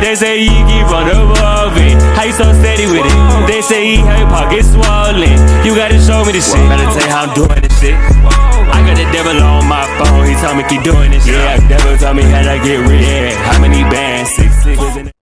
They say he keep on evolving. How you so steady with it? They say he had pockets swollen. You gotta show me this shit. Better tell you how I'm doing this shit. I got the devil on my phone. He told me keep doing this shit. Yeah, devil told me how to get rich.